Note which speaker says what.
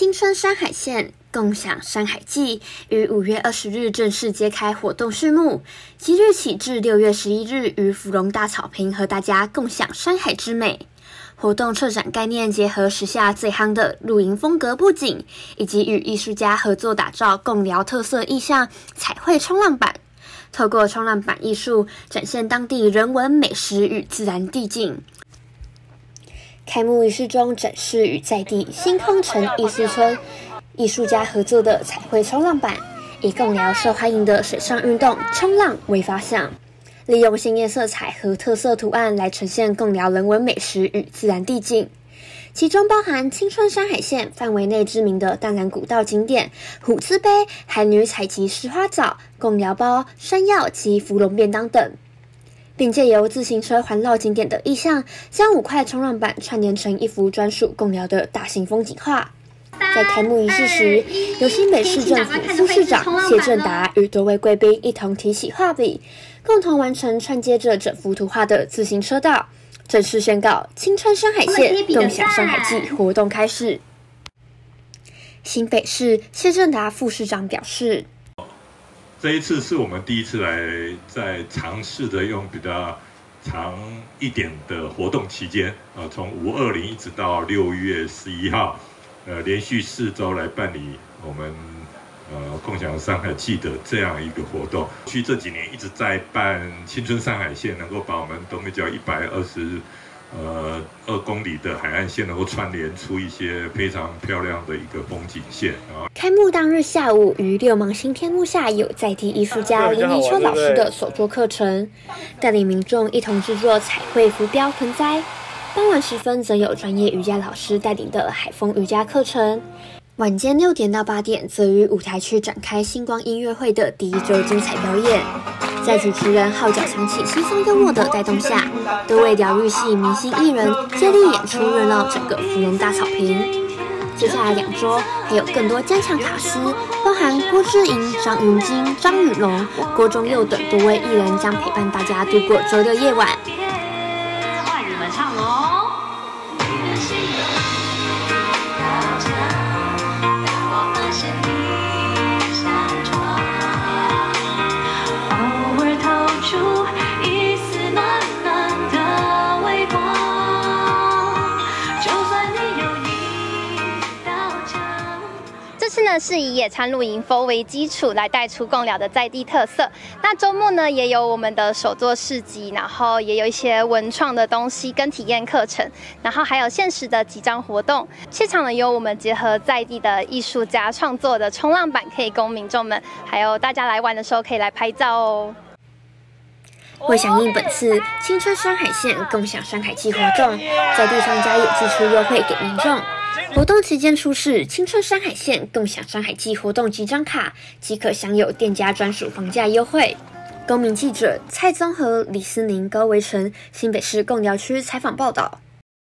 Speaker 1: 青春山海线共享山海季于五月二十日正式揭开活动序幕，即日起至六月十一日于芙蓉大草坪和大家共享山海之美。活动策展概念结合时下最夯的露营风格布景，以及与艺术家合作打造共聊特色意象彩绘冲浪板，透过冲浪板艺术展现当地人文美食与自然地景。开幕仪式中展示与在地新空城艺术村艺术家合作的彩绘冲浪板，以共聊受欢迎的水上运动冲浪为发想。利用鲜艳色彩和特色图案来呈现共寮人文美食与自然地景，其中包含青春山海线范围内知名的淡蓝古道景点虎子碑、海女采集石花藻、共寮包、山药及芙蓉便当等，并借由自行车环绕景点的意象，将五块冲浪板串联成一幅专属共寮的大型风景画。在开幕仪式时，由新北市政府副市长谢正达与多位贵宾一同提起画笔，共同完成串接着整幅图画的自行车道，正式宣告青春山海线共享山海季活动开始。新北市谢正达副市长表示：“
Speaker 2: 这一次是我们第一次来在尝试的用比较长一点的活动期间，呃，从五二零一直到六月十一号。”呃，连续四周来办理我们呃共享山海季的这样一个活动。去这几年一直在办青春山海线，能够把我们东北角一百二十呃二公里的海岸线能够串联出一些非常漂亮的一个风景线啊。
Speaker 1: 开幕当日下午，于六芒星天幕下有在地艺术家林立秋老师的手作课程，带领民众一同制作彩绘浮标盆栽。傍晚时分，则有专业瑜伽老师带领的海风瑜伽课程。晚间六点到八点，则于舞台区展开星光音乐会的第一周精彩表演。在主持人号角响起、轻松幽默的带动下，多位疗愈系明星艺人接力演出，热闹整个芙蓉大草坪。接下来两周，还有更多加强卡司，包含郭志莹、张云京、张雨龙、郭忠佑等多位艺人，将陪伴大家度过周六夜晚。
Speaker 3: 是以野餐露营风为基础来带出共寮的在地特色。那周末呢也有我们的手作市集，然后也有一些文创的东西跟体验课程，然后还有限时的几张活动。现场呢有我们结合在地的艺术家创作的冲浪板，可以供民众们还有大家来玩的时候可以来拍照哦。
Speaker 1: 为响应本次青春山海线共享山海季活动，在地商家也寄出优惠给民众。活动期间出示青春山海线共享山海季活动集张卡，即可享有店家专属房价优惠。公民记者蔡宗和、李思宁、高维成，新北市贡寮区采访报道。